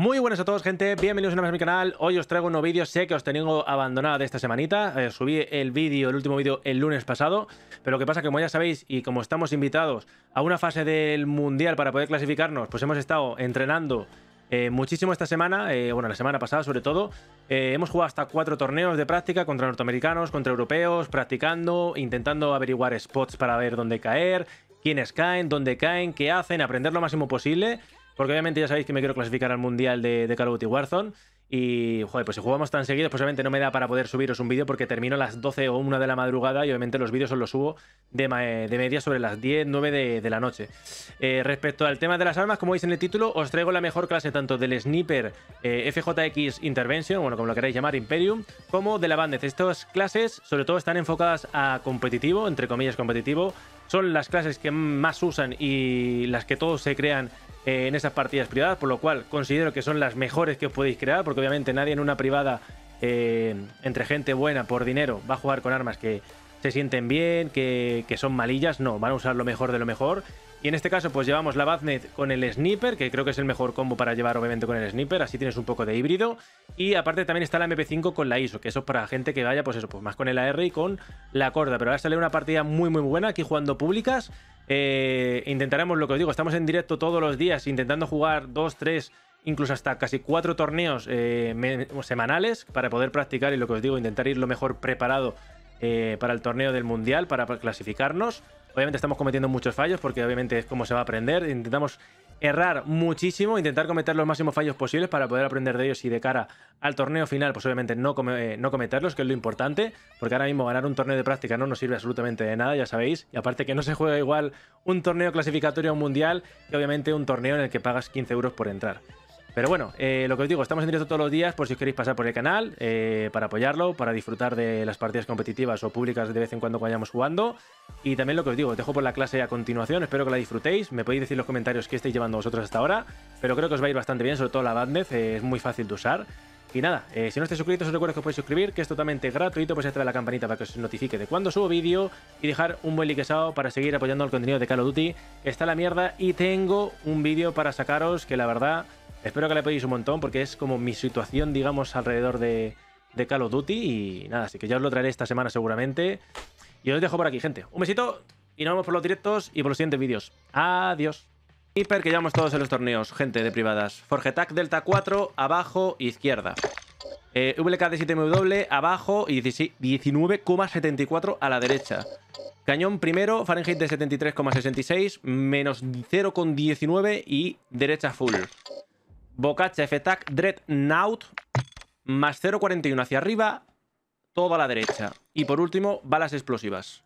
Muy buenas a todos, gente. Bienvenidos una vez a mi canal. Hoy os traigo un nuevo vídeo. Sé que os tengo abandonada de esta semanita. Eh, subí el vídeo, el último vídeo, el lunes pasado. Pero lo que pasa que, como ya sabéis, y como estamos invitados a una fase del Mundial para poder clasificarnos, pues hemos estado entrenando eh, muchísimo esta semana. eh, bueno, la semana pasada sobre todo. Hemos jugado hasta cuatro torneos de práctica contra norteamericanos, contra europeos, practicando, intentando averiguar spots para ver dónde caer, quiénes caen, dónde caen, qué hacen, aprender lo máximo posible. Porque obviamente ya sabéis que me quiero clasificar al mundial de, de Call of Duty Warzone. Y, joder, pues si jugamos tan seguido, pues obviamente no me da para poder subiros un vídeo porque termino a las 12 o 1 de la madrugada y obviamente los vídeos os los subo de, de media sobre las 10, 9 de, de la noche. Eh, respecto al tema de las armas, como veis en el título, os traigo la mejor clase tanto del Sniper eh, FJX Intervention, bueno, como lo queráis llamar, Imperium, como de la Bandez. Estas clases, sobre todo, están enfocadas a competitivo, entre comillas competitivo. Son las clases que más usan y las que todos se crean eh, en esas partidas privadas, por lo cual considero que son las mejores que os podéis crear, porque obviamente nadie en una privada, eh, entre gente buena por dinero, va a jugar con armas que se sienten bien, que, que son malillas, no, van a usar lo mejor de lo mejor. Y en este caso, pues llevamos la Baznet con el Sniper, que creo que es el mejor combo para llevar, obviamente, con el Sniper. Así tienes un poco de híbrido. Y aparte también está la MP5 con la ISO, que eso es para gente que vaya, pues eso, pues más con el AR y con la corda. Pero ahora sale una partida muy, muy buena aquí jugando públicas. Eh, intentaremos, lo que os digo, estamos en directo todos los días, intentando jugar dos, tres, incluso hasta casi cuatro torneos eh, semanales para poder practicar y lo que os digo, intentar ir lo mejor preparado eh, para el torneo del Mundial, para clasificarnos. Obviamente estamos cometiendo muchos fallos porque obviamente es como se va a aprender. Intentamos errar muchísimo, intentar cometer los máximos fallos posibles para poder aprender de ellos y de cara al torneo final, pues obviamente no, eh, no cometerlos, que es lo importante, porque ahora mismo ganar un torneo de práctica no nos sirve absolutamente de nada, ya sabéis, y aparte que no se juega igual un torneo clasificatorio a un mundial que obviamente un torneo en el que pagas 15 euros por entrar. Pero bueno, eh, lo que os digo, estamos en directo todos los días por si os queréis pasar por el canal, eh, para apoyarlo, para disfrutar de las partidas competitivas o públicas de vez en cuando que vayamos jugando. Y también lo que os digo, os dejo por la clase a continuación, espero que la disfrutéis. Me podéis decir en los comentarios qué estáis llevando vosotros hasta ahora, pero creo que os va a ir bastante bien, sobre todo la bandez, eh, es muy fácil de usar. Y nada, si no estáis suscritos, os recuerdo que os podéis suscribir, que es totalmente gratuito, pues activar la campanita para que os notifique de cuando subo vídeo y dejar un buen liquesado para seguir apoyando el contenido de Call of Duty, está la mierda. Y tengo un vídeo para sacaros que la verdad espero que le apoyéis un montón, porque es como mi situación, digamos, alrededor de, Call of Duty. Y nada, así que ya os lo traeré esta semana seguramente. Y os dejo por aquí, gente. Un besito y nos vemos por los directos y por los siguientes vídeos. Adiós. Hiper que llevamos todos en los torneos, gente de privadas. Forgetac Delta 4, abajo, izquierda. Eh, VLK de 7MW, abajo y 16 19,74 a la derecha. Cañón primero, Fahrenheit de 73,66, menos 0,19 y derecha full. Bocacha FTAC Dreadnought, más 0,41 hacia arriba, todo a la derecha. Y por último, balas explosivas.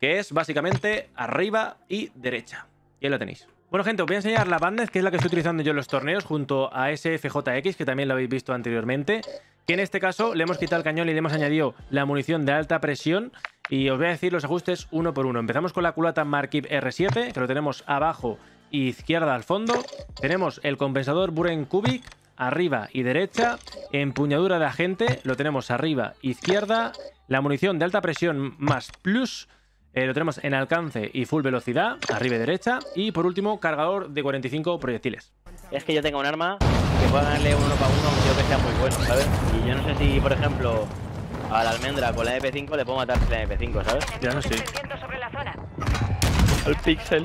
Que es básicamente arriba y derecha. Y ahí la tenéis. Bueno, gente, os voy a enseñar la bandez, que es la que estoy utilizando yo en los torneos, junto a SFJX, que también lo habéis visto anteriormente. Que en este caso le hemos quitado el cañón y le hemos añadido la munición de alta presión. Y os voy a decir los ajustes uno por uno. Empezamos con la culata Markip R7, que lo tenemos abajo izquierda al fondo. Tenemos el compensador Buren Cubic, arriba y derecha. Empuñadura de agente, lo tenemos arriba, izquierda. La munición de alta presión más plus, eh, lo tenemos en alcance y full velocidad, arriba y derecha. Y por último, cargador de 45 proyectiles. es que yo tenga un arma que pueda ganarle uno para uno, yo que sea muy bueno, ¿sabes? Y yo no sé si, por ejemplo, a la almendra con la MP5 le puedo matar sin la MP5, ¿sabes? Ya no sé. sobre la zona. El pixel.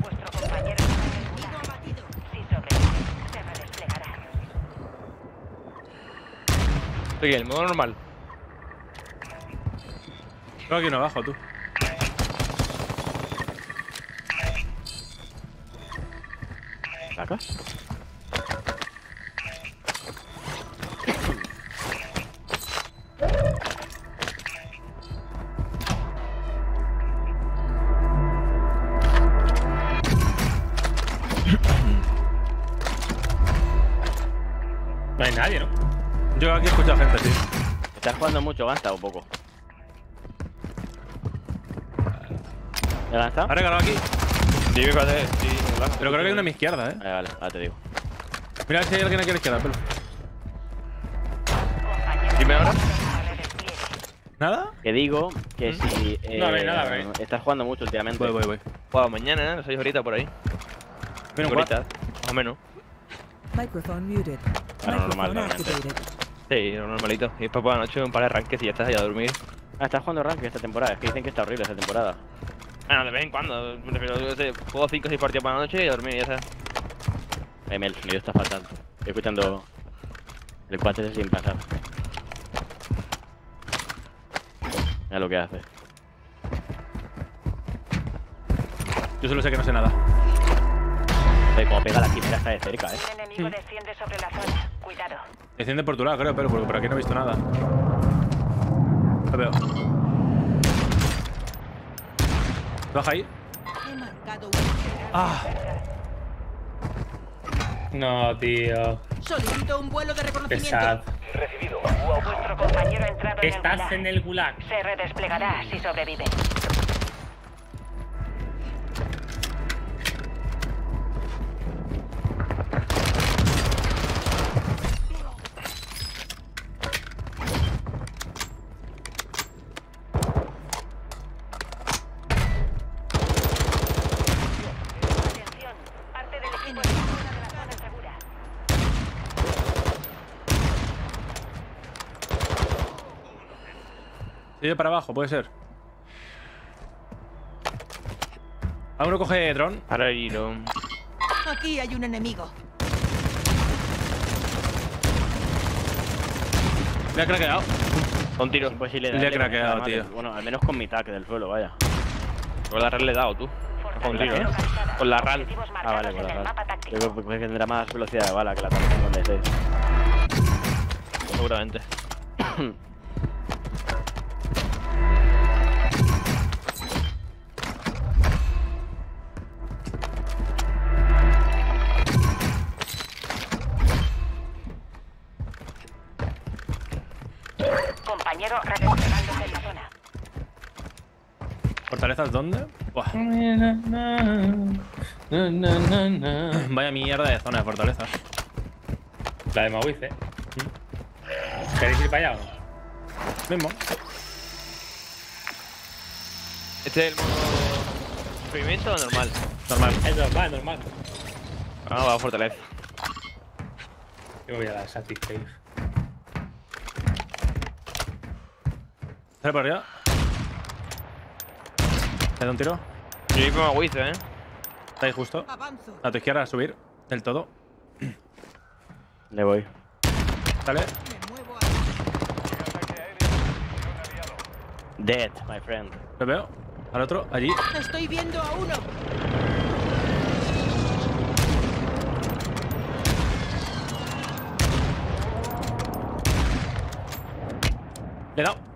Vuestro compañero está abatido. Si sobrevive, se redesplegará. Oye, el modo normal. Tengo aquí uno abajo, tú. ¿Sacas? Gente, sí. ¿Estás jugando mucho Ganta o poco? ¿Ya Ganta? Ha regalado aquí. Sí, fíjate, sí, ¿verdad? Pero creo que hay una a mi izquierda, ¿eh? Vale, vale, ahora te digo. Mira si hay alguien aquí a la izquierda, pero. Dime ahora. ¿Nada? Que digo que ¿Mm? si No, a ver, eh, nada, a ver. estás jugando mucho últimamente. Voy, voy, voy. Jugado mañana, ¿eh? 6 horitas por ahí. Menos horitas, más o menos. Microphone muted. Bueno, normal. Sí, lo normalito. Y después por la noche un par de ranques y ya estás ahí a dormir. Ah, estás jugando rank esta temporada. Es que dicen que está horrible esta temporada. Bueno, de vez en cuando. Prefiero, yo sé, juego 5 o 6 partidos por la noche y a dormir y ya está. Em, el sonido está fatal. Estoy escuchando el 4 sin pasar. Mira lo que hace. Yo solo sé que no sé nada. Ve cómo pega la quimera está de cerca, eh. Un enemigo desciende sobre la zona. Cuidado. Desciende por tu lado, creo, pero porque por aquí no he visto nada. Lo veo. Baja ahí. Ah, No, tío. Solicito un vuelo de reconocimiento. Pesad. Vuestro compañero entrado en el Estás gulag. en el gulag. Se redesplegará si sobrevive. Para abajo, puede ser. ¿A uno coge dron? Para ir, Aquí hay un enemigo. Me ha craqueado. un tiro. Imposible Le con craqueado, tío. Bueno, al menos con mi tac del suelo, vaya. Con la RAL le he dado tú. Con tiro, ¿eh? Con la RAL. Ah, vale, con la el RAL. creo que tendrá más velocidad de bala que la con D6. Seguramente. ¿Fortalezas dónde? Buah, vaya mierda de zona de fortalezas. La de Maurice, eh. ¿Queréis ir para allá o no? Mismo. ¿Este es el modo experimento o normal? Normal. Es normal, normal. Ah, va a fortaleza. Yo voy a dar satisface. Sale por arriba. ¿Le da un tiro? Yo voy con Agüizo, ¿eh? Está ahí justo. Avanzo. A tu izquierda, a subir. Del todo. Le voy. Sale. Me muevo a... Dead, my friend. Lo veo. Al otro, allí. Estoy viendo a uno. Le he dado.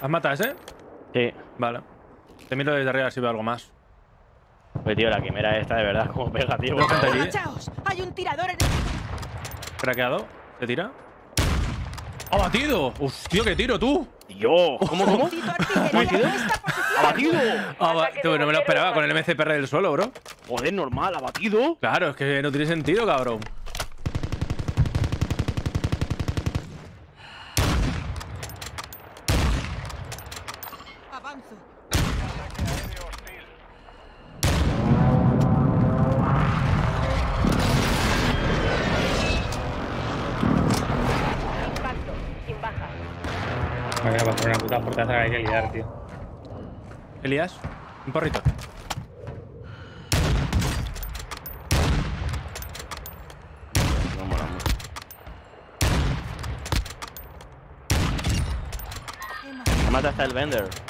¿Has matado a ese? Sí. Vale. Te miro desde arriba si veo algo más. Pues tío, la quimera esta de verdad como pega, tío. ¡Agachaos! Hay un tirador en... Craqueado. ¿Se tira? ¡Ha batido! ¡Hostia, qué tiro tú! Yo, ¿cómo, cómo? ¡Abatido! Va- tío, no me lo esperaba con el MCPR del suelo, bro. Joder, normal, abatido. Claro, es que no tiene sentido, cabrón. Puta fortaleza que hay que liar, tío. Elías, un porrito. No mola mucho. Me mata hasta el vender.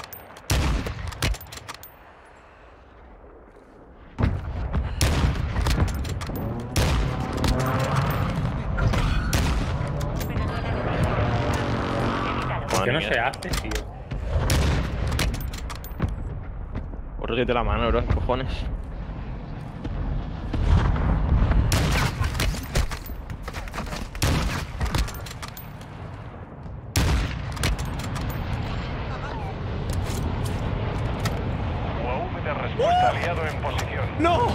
¿Por qué no se hace, tío? Otro siete la mano, bro. Cojones. UAV de respuesta aliado en posición. ¡No!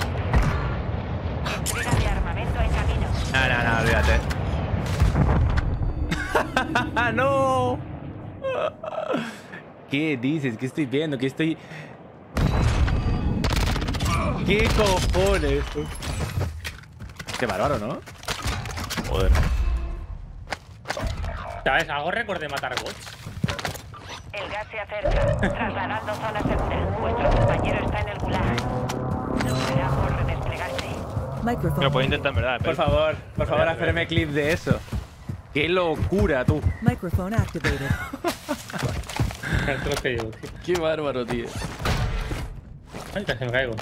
Entrega de armamento en camino. No, no, no, olvídate. ¡No! ¿Qué dices? ¿Qué estoy viendo? ¿Qué estoy...? ¿Qué cojones? Qué bárbaro, ¿no? Joder. ¿Sabes? Hago récord de matar bots. El gas se acerca. Trasladando zona segura. Vuestro compañero está en el gulag. No será por redesplegarse. Lo puedo intentar en verdad, Por favor, por favor, hacerme clip de eso. ¡Qué locura, tú! Microphone activated. ¡Qué bárbaro, tío! Ay, casi me caigo.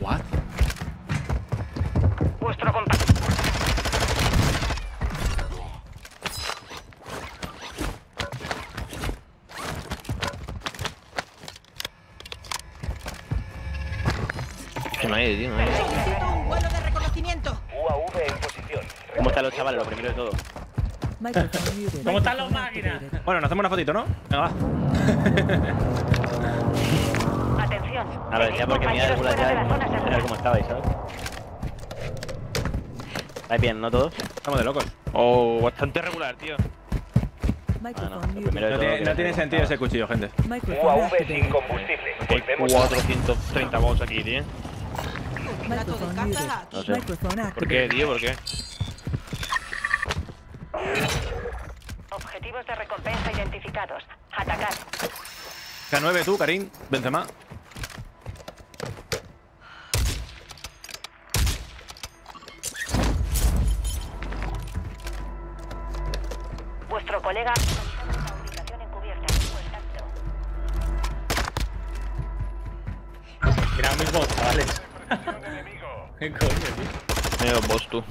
¿What? Vuestro compañero. Que no hay, tío, hay. Necesito un vuelo de reconocimiento. UAV en posición. ¿Cómo están los chavales? Lo primero de todo. ¿Cómo están los máquinas? Bueno, nos hacemos una fotito, ¿no? Venga, va. Atención. A ver, ya porque Compañeros alguna ya. A ver segura. cómo estabais, ¿sabes? ¿Estáis bien, no todos? Estamos de locos. Oh, bastante regular, tío. Ah, no. No tiene, no tiene sentido ese cuchillo, gente. UAV sin combustible. Hay Volvemos a 430 bots aquí, tío. Plato de No sé. ¿Por qué, tío? ¿Por qué? Objetivos de recompensa identificados. Atacar. K9 tú, Karim. Benzema. Vuestro colega una ubicación encubierta. Contacto. Mira mis bots, chavales. ¿Qué coño, tío? Mira los bots, tú.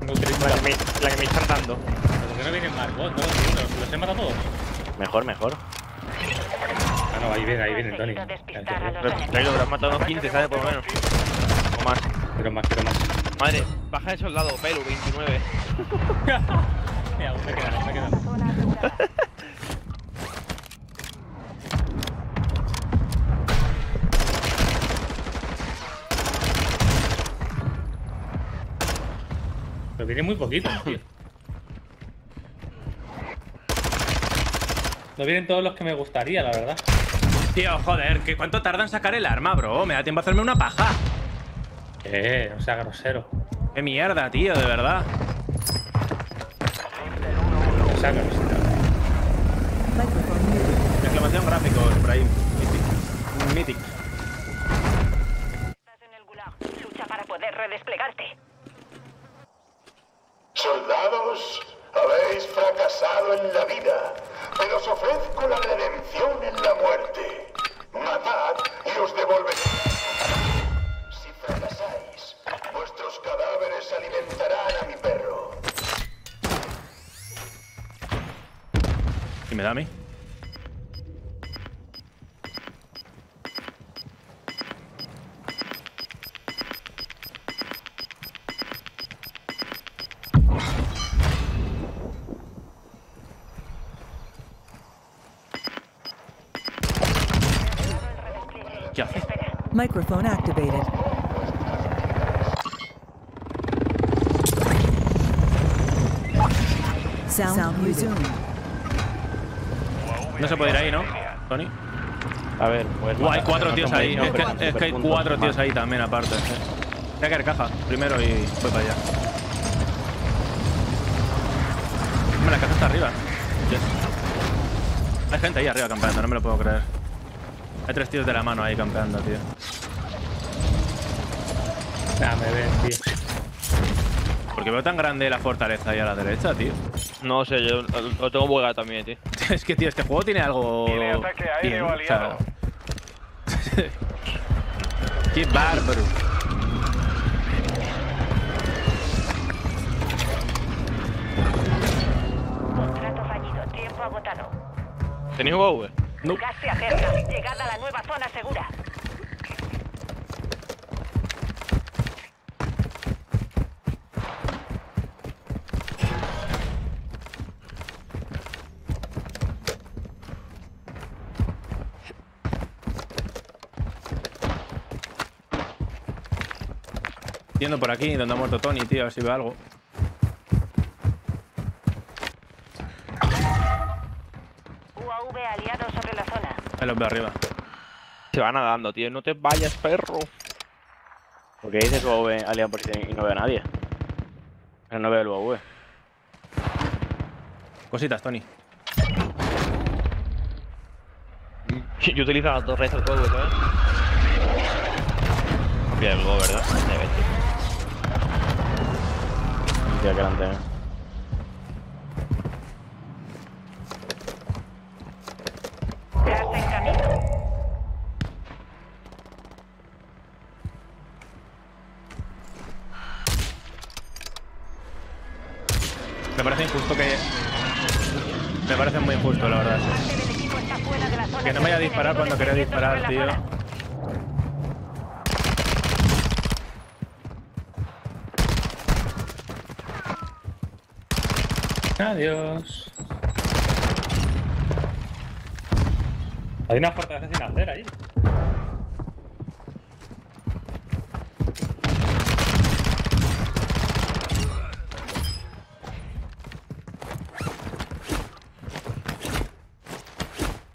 Tengo tres La que me, la que me están dando. ¿Por qué no vienen más bots? No lo entiendo. ¿Los he matado todos? Mejor, mejor. Ah, no, ahí viene, ahí viene Tony. Pero, habrás matado unos 15, ¿sabes? Por lo menos. O más. Quiero más, quiero más. Madre, baja de soldado, pelo, 29. Mira, me quedan, me quedan. Viene muy poquito, tío. No vienen todos los que me gustaría, la verdad. Tío, joder, ¿qué ¿cuánto tarda en sacar el arma, bro? Me da tiempo a hacerme una paja. Eh, no sea grosero. Qué mierda, tío, de verdad. No sea grosero. Exclamación gráficos por ahí. Mythic. Mythic. Os ofrezco la redención en la muerte. Matad y os devolveré. Si fracasáis, vuestros cadáveres alimentarán a mi perro. ¿Y me da a mí? Microphone activated. Sound, resumed. No se puede ir ahí, ¿no? Tony. A ver, pues. Buah, hay cuatro tíos ahí. Es que, no, es que hay cuatro tíos ahí también, aparte. Voy a caer caja primero y voy para allá. Hombre, la caja está arriba. Yes. Hay gente ahí arriba campeando, no me lo puedo creer. Hay tres tíos de la mano ahí campeando, tío. Nah, me ven, tío. Porque veo tan grande la fortaleza ahí a la derecha, tío. No sé, yo lo, tengo bugueado también, tío. Es que, tío, este juego tiene algo. Tiene ataque aéreo aliado. Qué bárbaro. Contrato fallido. Tiempo agotado. ¿Tenéis UAV? No. Gas se acerca. Llegad a la nueva zona segura. Yendo por aquí, donde ha muerto Tony, tío, a ver si veo algo. UAV aliado sobre la zona. Ahí los veo arriba. Se va nadando, tío. No te vayas, perro. ¿Por qué dices UAV aliado por si y no veo a nadie? Pero no veo el UAV. Cositas, Tony. Yo utilizo las dos redes del juego, ¿sabes? Copia el Go, ¿verdad? Tío, Me parece injusto que. Me parece muy injusto, la verdad. Que no me vaya a disparar cuando quería disparar, tío. Adiós. Hay una fortaleza sin hacer ahí.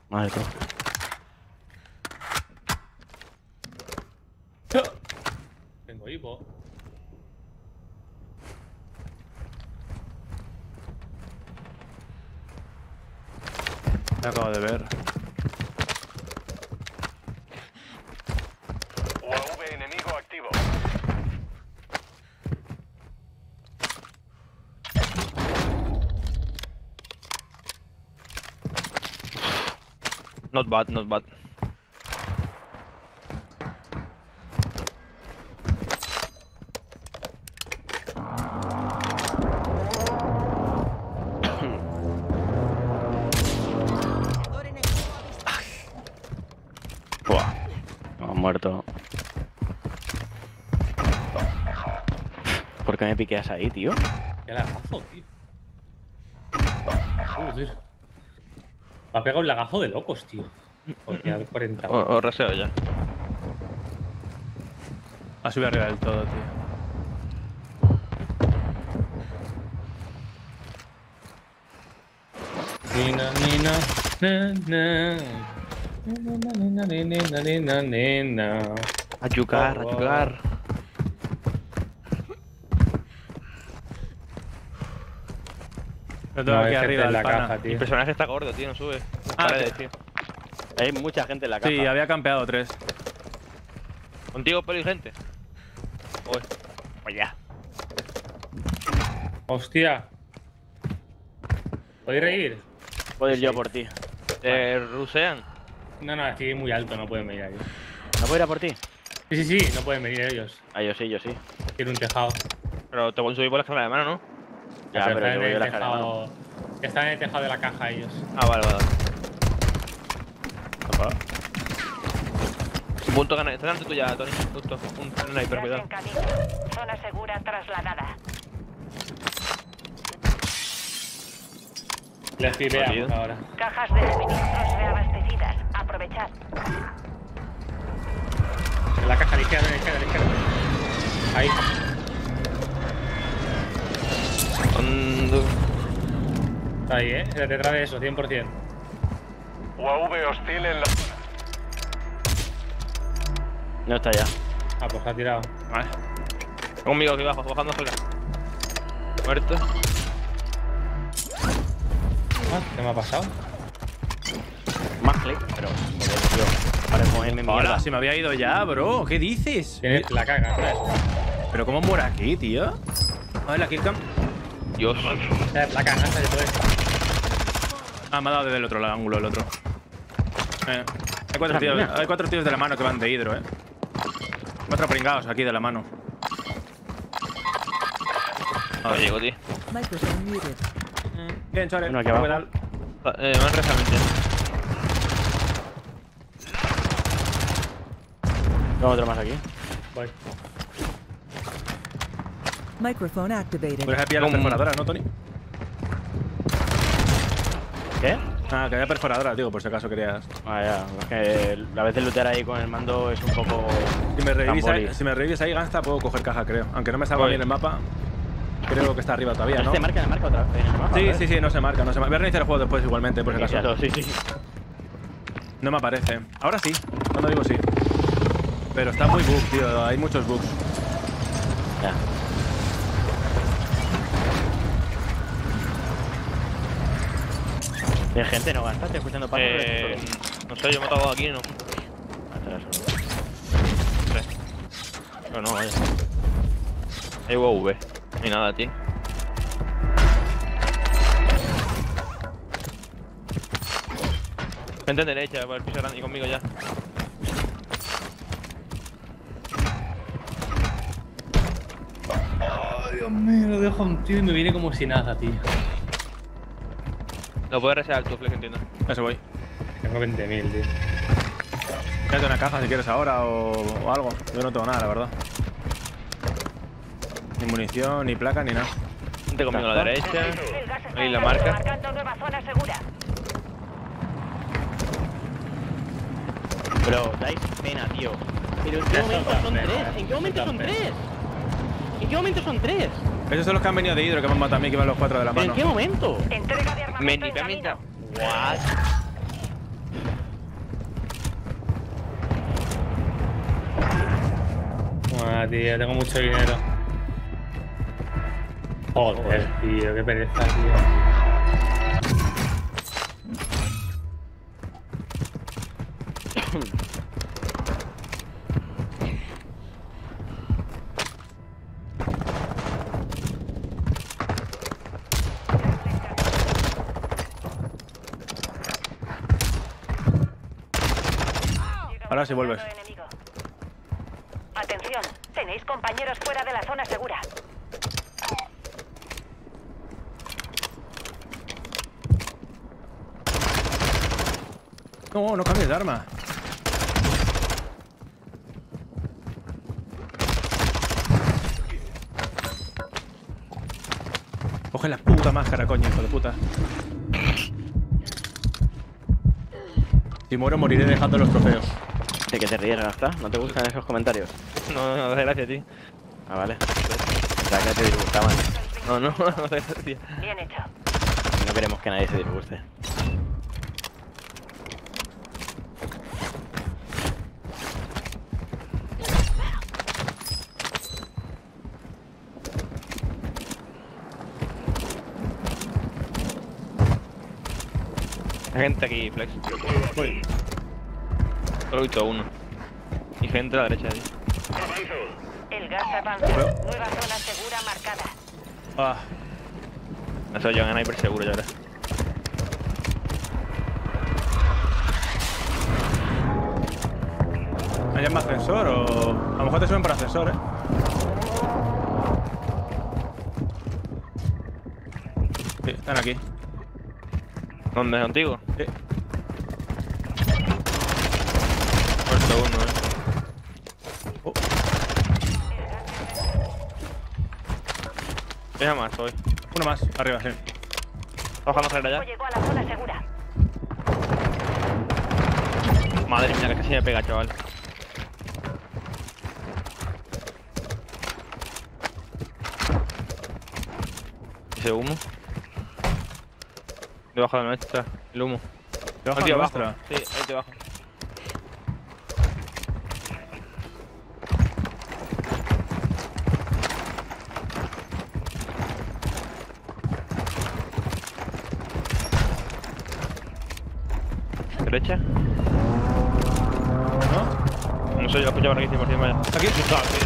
Madre tú. Tengo hipo. Me acabo de ver. UAV enemigo activo. Not bad, not bad. Buah. Hemos muerto. ¿Por qué me piqueas ahí, tío? Qué lagazo, tío. Joder. Me ha pegado un lagazo de locos, tío. Porque al 40. O, o reseo ya. Ha subido arriba del todo, tío. Nina, nina, na, na. Nina, nina, nina, nina, nina. A yugar, a Oh, oh. yugar. Lo tengo No, aquí arriba, en el la pana. caja, Mi tío. personaje está gordo, tío, no sube. Ah, Paredes, tío. tío. Hay mucha gente en la caja. Sí, había campeado tres. Contigo, pelo y gente. Uy. Pues ya. Hostia. ¿Podéis reír? Puedo ir yo por ti. Te rusean. No, no, estoy muy alto, no pueden venir ahí. ¿No puedo ir a por ti? Sí, sí, sí, no pueden venir ellos. Ah, yo sí, yo sí. Quiero un tejado. Pero te voy a subir por la cámara de mano, ¿no? Ya, pero están yo en voy a la tejado. Están en el tejado de la caja ellos. Ah, vale, vale. Un punto gana. Está delante tuya, Tony. Justo. Un sniper, cuidado. Zona segura trasladada. Les Jodido. ahora. Cajas de suministros reabastecidas. Aprovechad. En la caja, a la izquierda, a la izquierda, a la izquierda. Ahí. Está ahí, eh. Detrás de eso, 100%. UAV hostil en la zona. No está ya. Ah, pues ha tirado. Vale. Conmigo aquí abajo, bajando cerca. Muerto. Ah, ¿qué me ha pasado? Más clic, pero. Joder, tío. Para cogerme Hola, se me había ido ya, bro. ¿Qué dices? Tiene la caga, ¿sabes? ¿Pero cómo muere aquí, tío? A ver, la killcam. Dios. La canasta que todo esto. Ah, me ha dado desde el otro lado, ángulo, el otro. Eh, hay, cuatro tíos, hay cuatro tíos de la mano que van de hidro, eh. Cuatro pringados aquí de la mano. A ver, llego, tío. Bien, Chore. Uno aquí abajo. Eh, van rezamente. Tengo otro más aquí. Voy. Microphone activated. Puedes pillar las Como- perforadoras, ¿no, Tony? ¿Qué? Ah, que había perforadoras, digo, por si acaso querías. Ah, ya. Es que a veces lootear ahí con el mando es un poco. Si me revives ahí, si me revives ahí, Gansta, puedo coger caja, creo. Aunque no me salga bien el mapa, creo que está arriba todavía, ¿No ¿no? se marca, se marca otra vez en el mapa? Sí, ¿ves? sí, sí, no se marca, no se marca. Voy a reiniciar el juego después igualmente, por si acaso. Sí, sí. No me aparece. Ahora sí, cuando digo sí. Pero está muy bug, tío. Hay muchos bugs. Ya. ¿Tienes gente? ¿No gastas? ¿Estoy escuchando pasos? Eh, no sé, yo he matado aquí, no. Pero no, vaya. Hay UV. Ni nada, tío. Vente en derecha, por el piso grande y conmigo ya. Ay, Dios mío, lo dejo a un tío y me viene como si nada, tío. Lo puedes resear tú, Flex, entiendo. Eso voy. Tengo 20.000, tío. Quédate una caja si quieres ahora o, o algo. Yo no tengo nada, la verdad. Ni munición, ni placa, ni nada. Vente conmigo a la derecha. Ahí la marca. Bro, dais pena, tío. Pero ¿en qué momento son tres? ¿En qué momento son tres? ¿En qué momento son tres? Esos son los que han venido de Hidro, que me han matado a mí, que van los cuatro de la ¿Pero en mano. qué momento? Entrega de armamento en camino. What? Ah, tío, tengo mucho dinero. Joder, tío, qué pereza, tío. Ahora sí vuelves. Atención, tenéis compañeros fuera de la zona segura. No, no cambies de arma. Coge la puta máscara, coño, hijo de puta. Si muero, moriré dejando los trofeos. ¿De qué te ríes, Gasta? ¿No te gustan esos comentarios? No, no, no hace gracia, tío. Ah, vale. Ya que te disgustaban. No, no, no hace gracia. Bien hecho. No queremos que nadie se disguste. Hay gente aquí, Flex. Solo he visto uno. Y gente a la derecha, tío. El gas avanza. Nueva zona segura marcada. Ah, Eso llevan a sniper seguro ya ahora. ¿hay más ascensor o...? A lo mejor te suben por ascensor, ¿eh? Sí, están aquí. ¿Dónde es contigo? Sí. Muerto uno, eh. Oh. Deja más hoy. Uno más, arriba, sí. Bajando carrera Grupo llegó a la zona segura. ya. Madre mía, que casi me pega, chaval. Ese humo. Debajo de la nuestra, el humo. Debajo Aquí de nuestra. Sí, ahí debajo. ¿Derecha? ¿No? No sé, yo escuchaba aquí por encima ya. ¿Aquí? Ah, sí.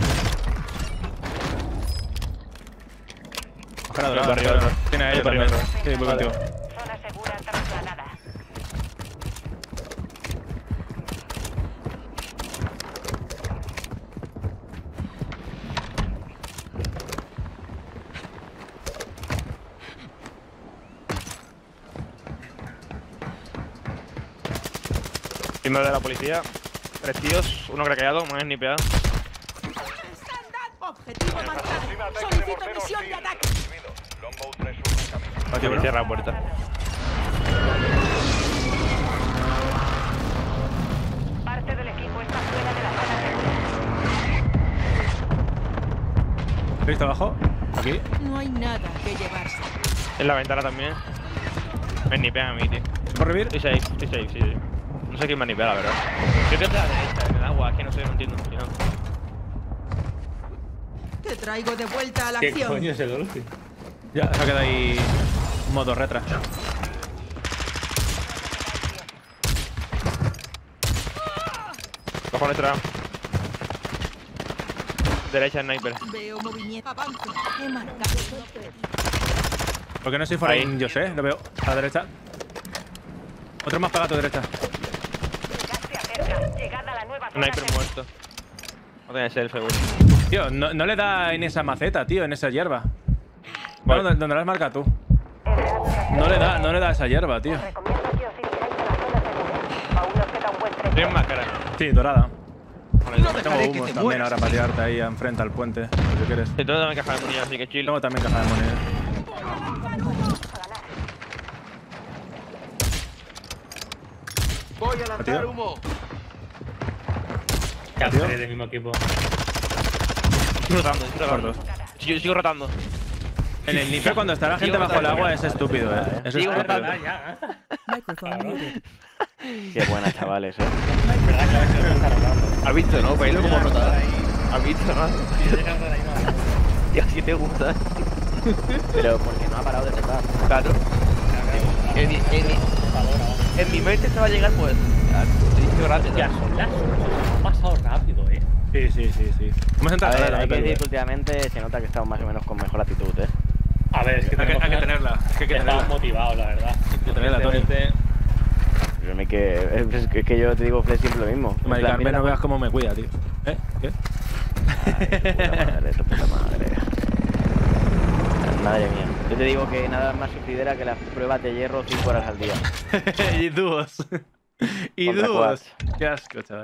Ojalá arriba. ¿no? Tiene a Voy ellos para también. arriba, Sí, voy Vale. contigo. Zona segura trasladada. Primero de la policía. Tres tíos, uno craqueado, me han snipeado. Objetivo marcado. De Solicito misión de ataque. Recibido. Longbow 3-1 en camino. Tío, que cierra la puerta. Parte del equipo está fuera de la zona. ¿Has visto abajo? Aquí. No hay nada que llevarse. En la ventana también. Me snipean a mí, tío. ¿Por revivir? Estoy safe, estoy safe, sí, sí. Sé quién me la verdad. Yo creo que la derecha, en el agua, es que no sé, no entiendo. si no. Te traigo de vuelta a la ¿Qué acción. coño es el Dolphin? Ya, se ha quedado ahí. Modo retra. Cojo nuestra. Derecha sniper. Veo movimiento. Avance. He marcado. ¿Por qué no estoy fuera un yo sé? Lo veo. A la derecha. Otro más para tu derecha. El gas se acerca. Llegada a la nueva zona Sniper muerto. No tiene. Tío, no, no le da en esa maceta, tío, en esa hierba. Vale. Bueno, donde la has marcado tú. No le da, no le da esa hierba, tío. Recomiendo que os dirijáis a la zona segura. Aún nos queda un buen trecho. Tienes máscara. Sí, dorada. Vale, Tengo humos también ahora para tirarte ahí enfrente al puente, si quieres. Sí, todo me caja de munición, así que chill. Tengo también caja de moneda. Voy a lanzar humo. Café del mismo equipo. Estoy rotando, estoy rotando. Sigo, sigo rotando. En el nipe cuando está la gente bajo el agua es estúpido, eh. Es Sigo estúpido. Microphone muted. Qué buena, chavales, eh. ¿Verdad que a veces no está rotando? ¿Has visto, no? Bailo como rotada. ¿Has visto, no? Y así te gusta. Pero porque no ha parado de rotar. Claro. En mi, en mi, en mi mente estaba a llegar, pues. Ya, qué grande, Ya ya. son las pasado rápido, eh. Sí, sí, sí, sí. Vamos a A entrar ver, a hay que ver, decir últimamente se nota que estamos más o menos con mejor actitud, eh. A ver, es que Hay que, hay que tenerla. Es que hay que Estamos tenerla. motivados, la verdad. Hay que tenerla, Tony. Pero me que, es que, es que yo te digo, Fred, siempre lo mismo. Plan, Carmen, no veas cómo me cuida, tío. ¿Eh? ¿Qué? Ay, tu puta madre, tu puta madre. Madre mía. Yo te digo que nada más sufridera que las pruebas de hierro 5 horas al día. y dúos. y dúos. Qué asco, chaval.